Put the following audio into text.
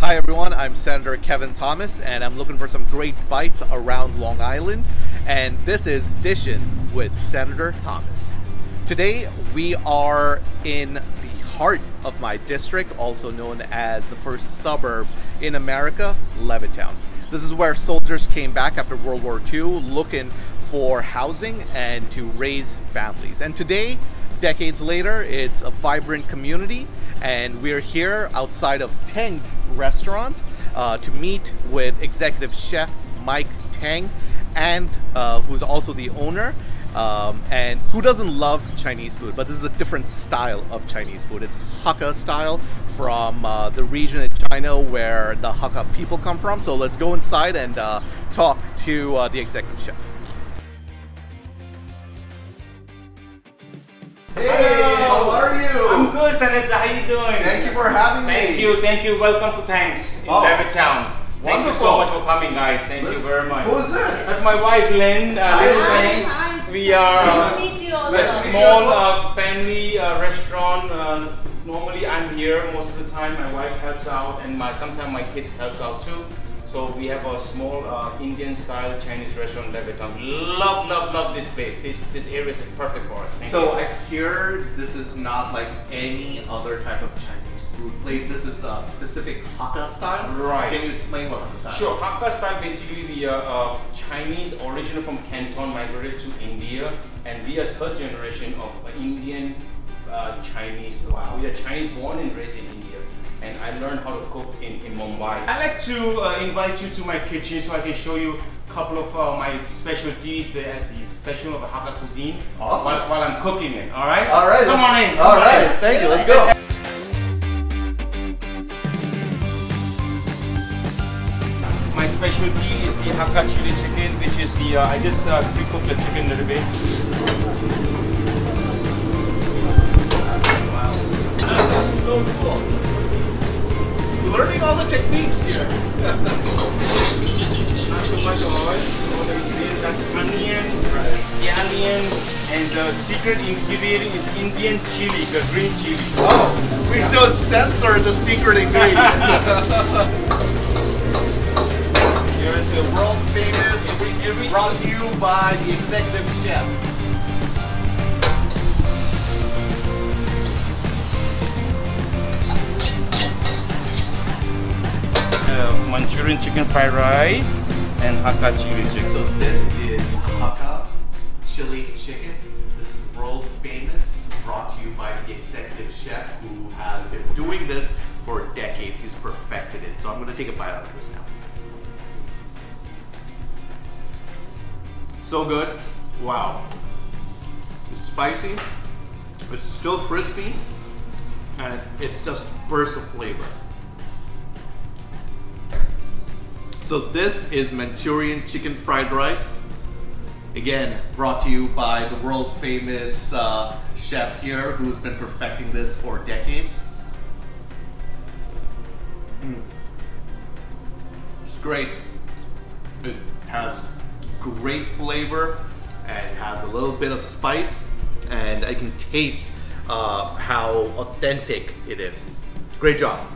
Hi everyone, I'm Senator Kevin Thomas and I'm looking for some great bites around Long Island and this is Dishin' with Senator Thomas. Today we are in the heart of my district, also known as the first suburb in America, Levittown. This is where soldiers came back after World War II looking for housing and to raise families. And today, decades later, it's a vibrant community and we're here outside of Teng's restaurant uh, to meet with executive chef Mike Teng, and uh, who's also the owner. Um, and who doesn't love Chinese food? But this is a different style of Chinese food. It's Hakka style from uh, the region in China where the Hakka people come from. So let's go inside and uh, talk to uh, the executive chef. Hey, how are you? I'm good, Senator. How are you doing? Thank you for having me. Thank you, thank you. Welcome to Thanks in Oh, Levittown. Thank you so much for coming, guys. Thank you Let's- very much. Who is this? That's my wife, Lynn. Uh, Hi, Lynn Lynn. Teng. Hi. We are uh, to meet you also. a Nice to meet you small well. uh, family uh, restaurant. Uh, normally, I'm here most of the time. My wife helps out, and my sometimes my kids helps out too. So we have a small uh, Indian-style Chinese restaurant, Levittown. Love, love, love this place. This this area is perfect for us. Thank So you. I hear this is not like any other type of Chinese food place. This is a specific Hakka style. Right. Can you explain what Hakka style? Sure, Hakka style basically the uh, uh, Chinese original from Canton migrated to India, and we are third generation of uh, Indian uh, Chinese. Wow. We are Chinese born and raised in India, and I learned how to cook in, in Mumbai. I'd like to uh, invite you to my kitchen so I can show you a couple of uh, my specialties, the, the special of Hakka cuisine. Awesome. While, while I'm cooking it. All right. All right. Come on in. All come on right. in. Thank you. Let's Let's go. My specialty is the Hakka chili chicken, which is the, uh, I just uh, pre-cook the chicken a little bit. so cool. All the techniques here. Not too much oil, so the ingredients that's onion, scallion, and the secret ingredient is Indian chili, the green chili. Oh, we don't censor the secret ingredient. Here's the world famous, brought to you by the executive chef. Manchurian chicken fried rice and Hakka chili chicken. So this is Hakka chili chicken. This is world famous, brought to you by the executive chef who has been doing this for decades. He's perfected it. So I'm gonna take a bite out of this now. So good. Wow. It's spicy. It's still crispy. And it's just bursts of flavor. So this is Manchurian chicken fried rice. Again, brought to you by the world famous uh, chef here who's been perfecting this for decades. Mm. It's great. It has great flavor and has a little bit of spice and I can taste uh, how authentic it is. Great job.